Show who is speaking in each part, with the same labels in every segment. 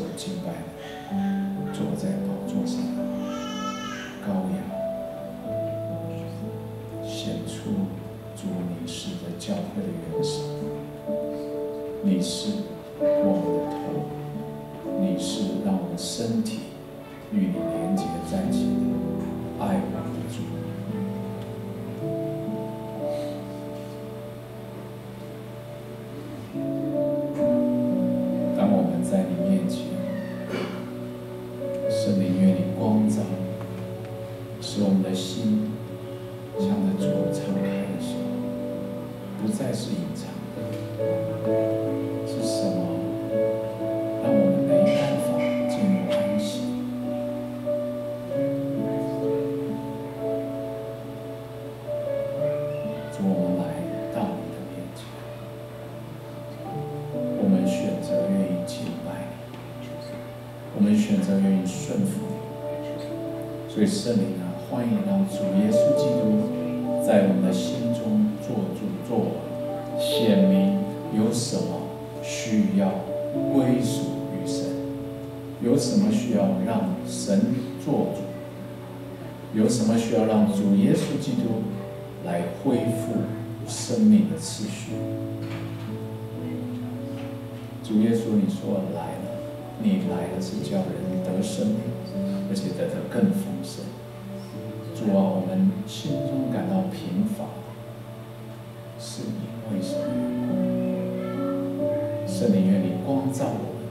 Speaker 1: 受敬拜，坐在宝座上的羔羊，显出主你是的教会的元首，你是我们的头，你是让我们身体与你连接在一起的爱我们的主。使我们的心向着主敞开的时候，不再是隐藏，们的心中做主做王，显明有什么需要归属于神，有什么需要让神做主，有什么需要让主耶稣基督来恢复生命的次序。主耶稣，你说来了，你来了是叫人得生命，而且得的更丰盛。主啊，我们心中感到贫乏，是因为什么缘故？圣灵愿你光照我们，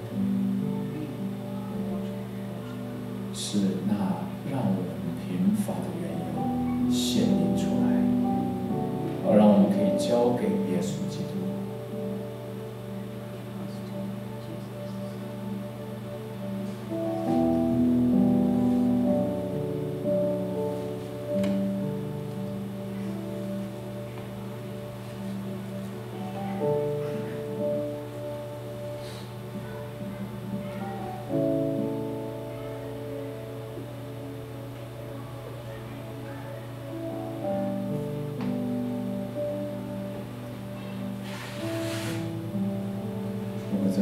Speaker 1: 是那让我们贫乏的缘由显明出来，而让我们可以交给耶稣基督。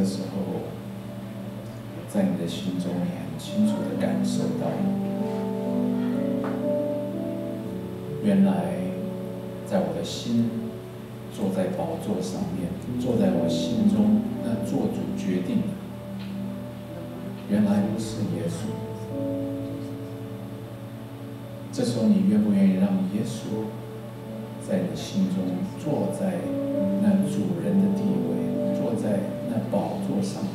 Speaker 1: 时候，在你的心中，你很清楚的感受到，原来在我的心坐在宝座上面，坐在我心中那做主决定的，原来不是耶稣。这时候，你愿不愿意让耶稣在你心中坐在那主人的地位，坐在那宝座上面？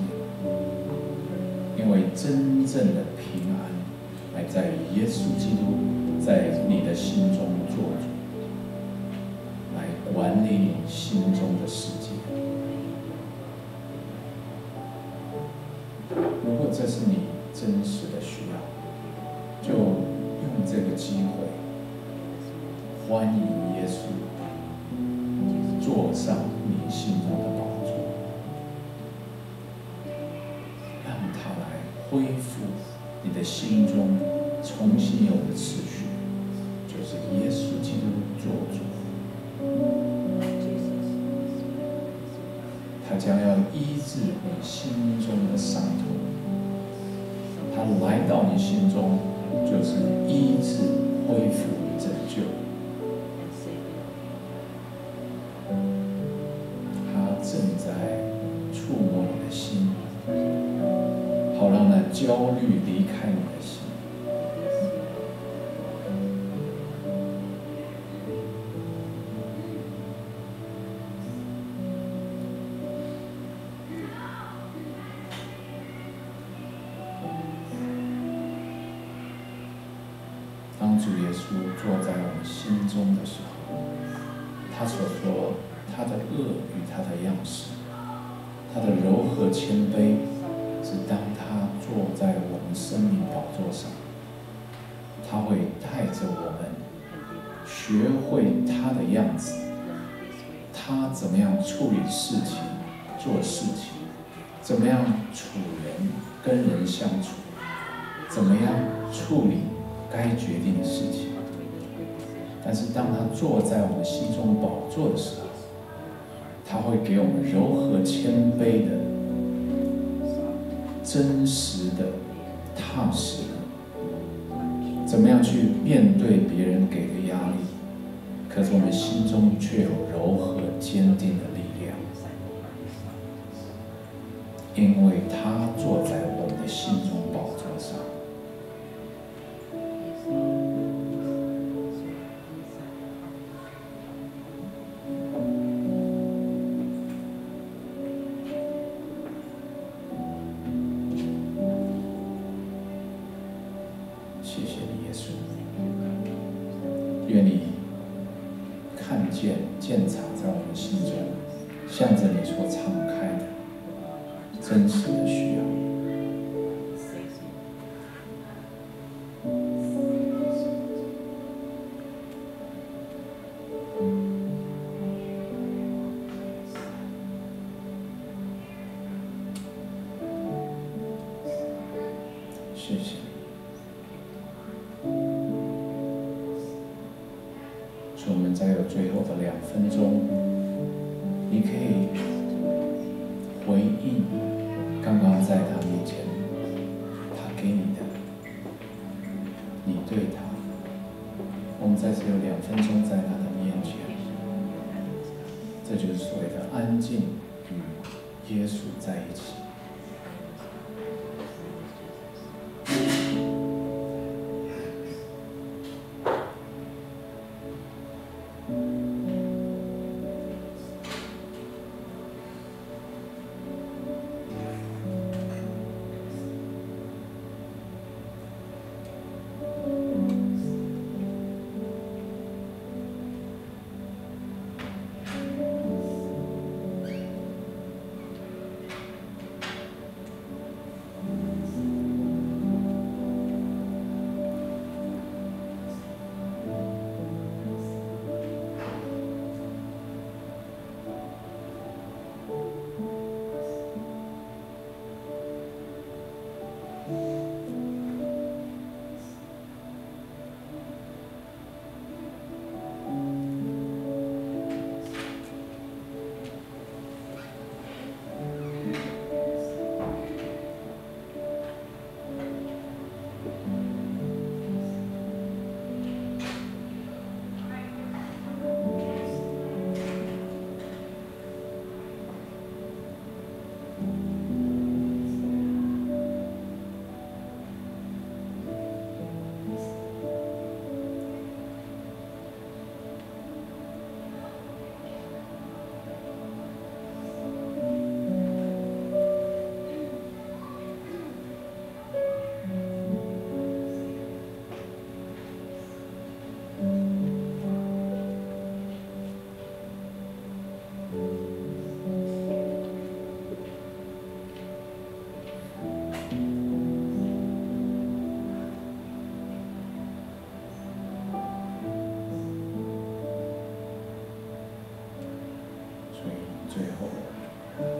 Speaker 1: 因为真正的平安，还在耶稣基督在你的心中做主，来管理你心中的世界。如果这是你真实的需要，就用这个机会，欢迎耶稣坐上你心中的宝座，让他来恢复你的心中重新有的秩序，就是耶稣基督做主。他将要医治你心中的伤痛，他来到你心中，就是医治、恢复、焦虑离开你的心。当主耶稣坐在我们心中的时候，他所说他的恶与他的样式，他的柔和谦卑，坐在我们生命宝座上，他会带着我们学会他的样子，他怎么样处理事情、做事情，怎么样处人、跟人相处，怎么样处理该决定的事情。但是当他坐在我们心中宝座的时候，他会给我们柔和谦卑的、真实的、踏实的，怎么样去面对别人给的压力？可是我们心中却有柔和坚定的力量，因为他做看见、见察在我们心中，向着你所敞开的真实的需要。在只有两分钟在他的面前，这就是所谓的安静与耶稣在一起。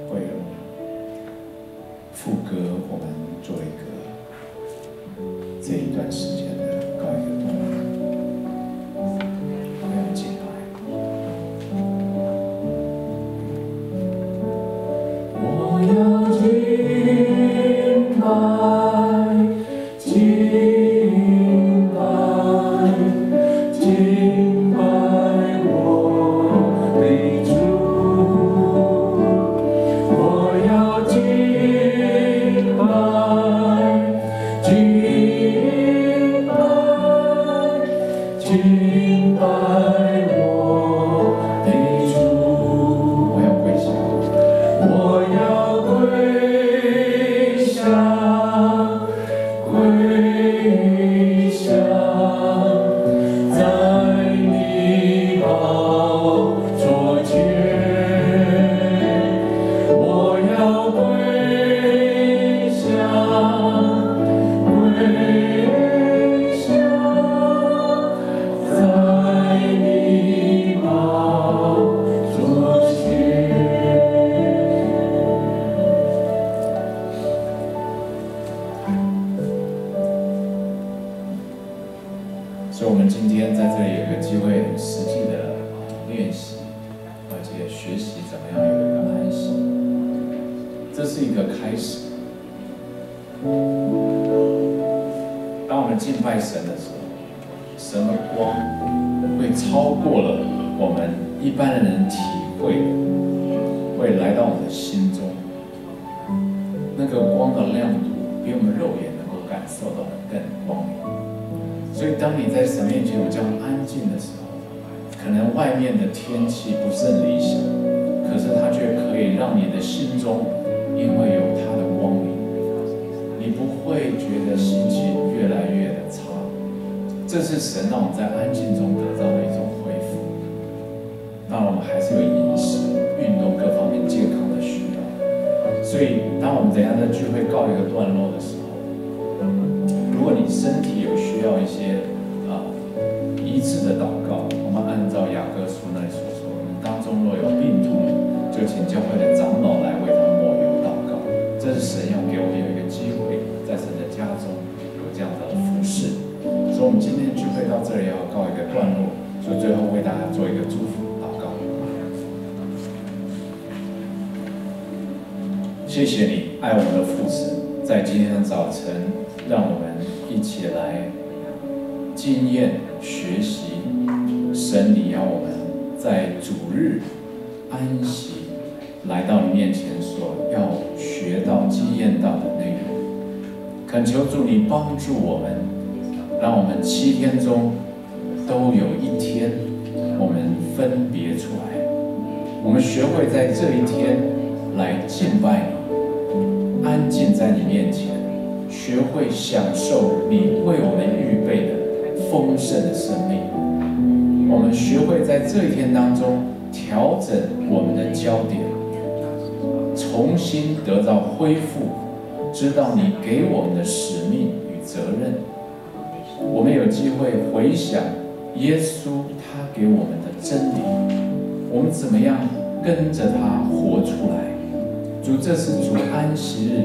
Speaker 1: 会用副歌，我们做一个这一段时间。过了我们一般的人体会，会来到我们的心中。那个光的亮度比我们肉眼能够感受到的更光明。所以，当你在神面前有这样安静的时候，可能外面的天气不是很理想，可是它却可以让你的心中因为有它的光明。你不会觉得心情越来越的差，这是神让我们在安静中得到的。还是有饮食、运动各方面健康的需要。所以，当我们等下在聚会告一个段落的时候，如果你身体谢谢你爱我们的父子，在今天的早晨，让我们一起来经验学习神，你要我们在主日安息来到你面前所要学到、经验到的内容。恳求主你帮助我们，让我们七天中都有一天，我们分别出来，我们学会在这一天来敬拜你，安静在你面前，学会享受你为我们预备的丰盛的生命。我们学会在这一天当中调整我们的焦点，重新得到恢复。知道你给我们的使命与责任，我们有机会回想耶稣他给我们的真理，我们怎么样跟着他活出来？主，这是主安息日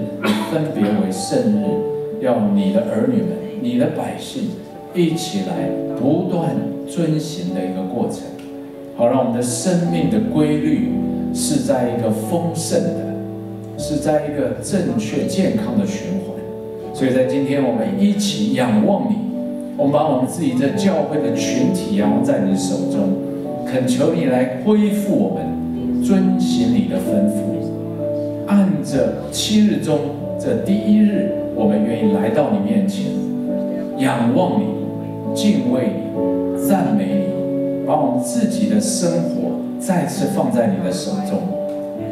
Speaker 1: 分别为圣日，要你的儿女们、你的百姓一起来不断遵行的一个过程，好让我们的生命的规律是在一个丰盛的。是在一个正确健康的循环，所以在今天我们一起仰望你，我们把我们自己的教会的群体仰望在你手中，恳求你来恢复我们，遵行你的吩咐，按着七日中这第一日，我们愿意来到你面前，仰望你，敬畏你，赞美你，把我们自己的生活再次放在你的手中。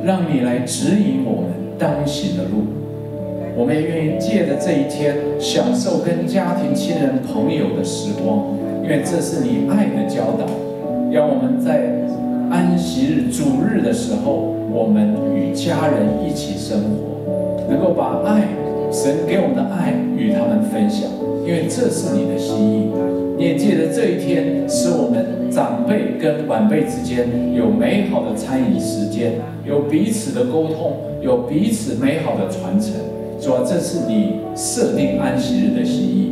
Speaker 1: 让你来指引我们当行的路，我们也愿意借着这一天享受跟家庭、亲人、朋友的时光，因为这是你爱的教导。让我们在安息日、主日的时候，我们与家人一起生活，能够把爱，神给我们的爱与他们分享，因为这是你的心意。你也借着这一天，使我们长辈跟晚辈之间有美好的餐饮时间，有彼此的沟通，有彼此美好的传承。主啊，这是你设定安息日的心意。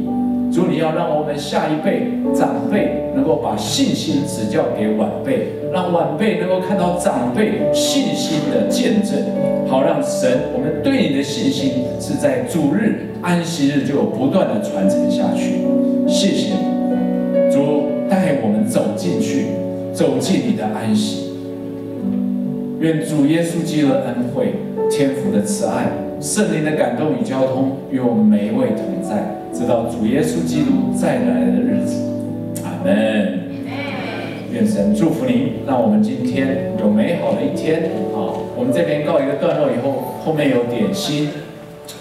Speaker 1: 主，你要让我们下一辈长辈能够把信心指教给晚辈，让晚辈能够看到长辈信心的见证，好让神我们对你的信心是在主日安息日就不断的传承下去。谢谢你。主带我们走进去，走进你的安息。愿主耶稣基督的恩惠、天父的慈爱、圣灵的感动与交通与我们每一位同在，直到主耶稣基督再来的日子。阿门。愿神祝福您，让我们今天有美好的一天。啊，我们这边告一个段落以后，后面有点心。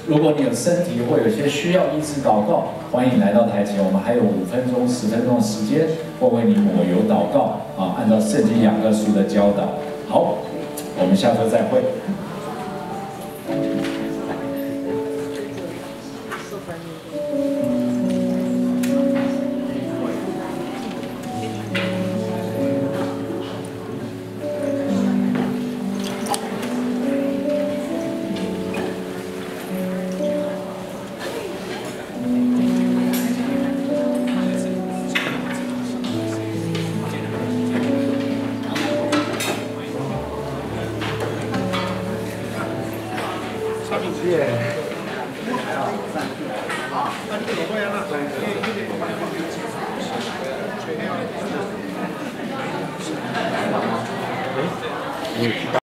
Speaker 1: 如果你有身体或有些需要医治祷告，欢迎来到台前，我们还有五分钟、十分钟的时间，会为你抹油祷告啊，按照圣经雅各书的教导。好，我们下周再会。